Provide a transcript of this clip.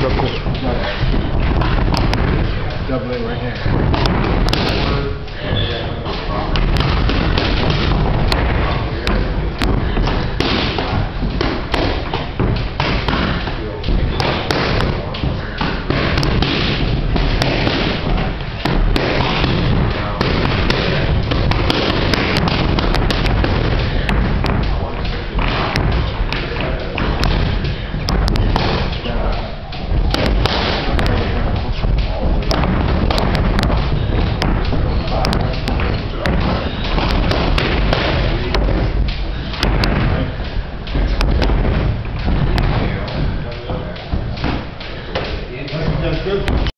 Cool. Doubling right here. unterstützt.